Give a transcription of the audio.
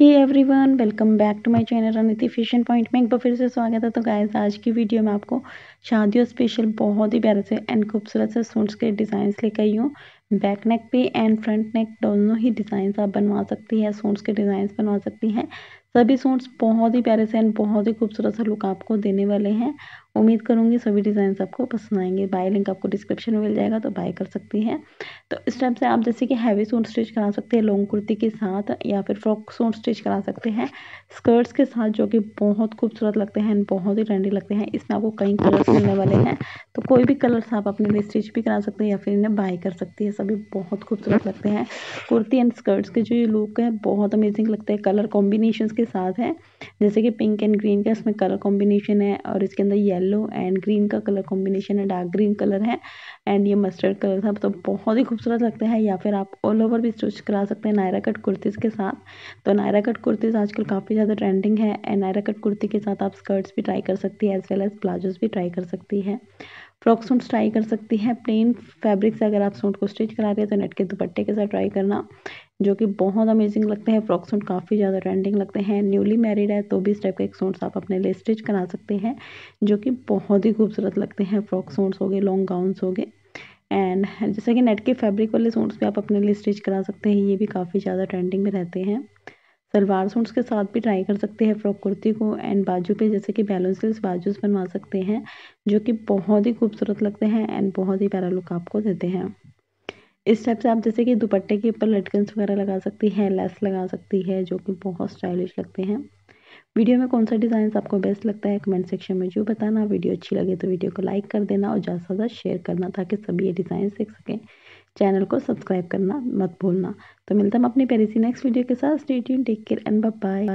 Hey everyone welcome back to my channel रणनीति fashion point में एक बार फिर से स्वागत है। तो गाइस आज की वीडियो में आपको शादियों स्पेशल बहुत ही प्यारे से एंड खूबसूरत से सूट्स के डिज़ाइन लेकर आई हूँ। बैक नेक पे एंड फ्रंट नेक दोनों ही डिज़ाइन आप बनवा सकती हैं सूट्स के डिज़ाइन बनवा सकती हैं। सभी सूट्स बहुत ही प्यारे से एंड बहुत ही खूबसूरत सा लुक आपको देने वाले हैं। उम्मीद करूँगी सभी डिज़ाइन आपको पसंद आएँगे। बाय लिंक आपको डिस्क्रिप्शन में मिल जाएगा तो बाय कर सकती हैं। तो इस टाइप से आप जैसे कि हैवी सूट स्टिच करा सकते हैं लॉन्ग कुर्ती के साथ या फिर फ्रॉक सूट स्टिच करा सकते हैं। स्कर्ट्स के साथ जो कि बहुत खूबसूरत लगते हैं, बहुत ही ट्रेंडी लगते हैं, इसमें आपको कई कलर्स मिलने वाले हैं। तो कोई भी कलर्स आप अपने लिए स्टिच भी करा सकते हैं या फिर इन्हें बाय कर सकती है, सभी बहुत खूबसूरत लगते हैं। कुर्ती एंड स्कर्ट्स के जो ये लुक है, बहुत अमेजिंग लगते हैं। कलर कॉम्बिनेशन के साथ है। जैसे कि पिंक एंड ग्रीन का इसमें कलर कॉम्बिनेशन है और इसके अंदर येलो एंड ग्रीन का कलर कॉम्बिनेशन है डार्क ग्रीन कलर है एंड ये मस्टर्ड कलर था। तो बहुत ही खूबसूरत लगता है या फिर आप ऑल ओवर भी स्टिच करा सकते हैं नायरा कट कुर्तीज़ के साथ। तो नायरा कट कुर्तीज़ आजकल काफ़ी ज़्यादा ट्रेंडिंग है एंड नायरा कट कुर्ती के साथ आप स्कर्ट्स भी ट्राई कर सकती है एज वेल एज प्लाजोज भी ट्राई कर सकती है। फ्रॉक सूट्स ट्राई कर सकती है। प्लेन फैब्रिक से अगर आप सूट को स्टिच करा रहे हैं तो नेट के दुपट्टे के साथ ट्राई करना। जो कि बहुत अमेजिंग लगते हैं फ्रॉक सूट काफ़ी ज़्यादा ट्रेंडिंग लगते हैं। न्यूली मैरिड है तो भी इस टाइप के एक सूट्स आप अपने लिए स्टिच करा सकते हैं, जो कि बहुत ही खूबसूरत लगते हैं। फ्रॉक सूट्स हो गए लॉन्ग गाउन्स हो गए एंड जैसे कि नेट के फैब्रिक वाले सूट्स भी आप अपने लिए स्टिच करा सकते हैं, ये भी काफ़ी ज़्यादा ट्रेंडिंग में रहते हैं। सलवार सूट्स के साथ भी ट्राई कर सकते हैं फ्रॉक कुर्ती को एंड बाजू पे जैसे कि स्लीव्स बाजूस बनवा सकते हैं, जो कि बहुत ही खूबसूरत लगते हैं एंड बहुत ही प्यारा लुक आपको देते हैं। इस टाइप से आप जैसे कि दुपट्टे के ऊपर लटकन्स वगैरह लगा सकती है, लेस लगा सकती है, जो कि बहुत स्टाइलिश लगते हैं। वीडियो में कौन सा डिज़ाइन आपको बेस्ट लगता है कमेंट सेक्शन में जो बताना। वीडियो अच्छी लगे तो वीडियो को लाइक कर देना और ज़्यादा से ज़्यादा शेयर करना ताकि सभी ये डिज़ाइन सीख सकें। चैनल को सब्सक्राइब करना मत भूलना। तो मिलता हम अपनी प्यारी सी नेक्स्ट वीडियो के साथ। Stay tune take care and bye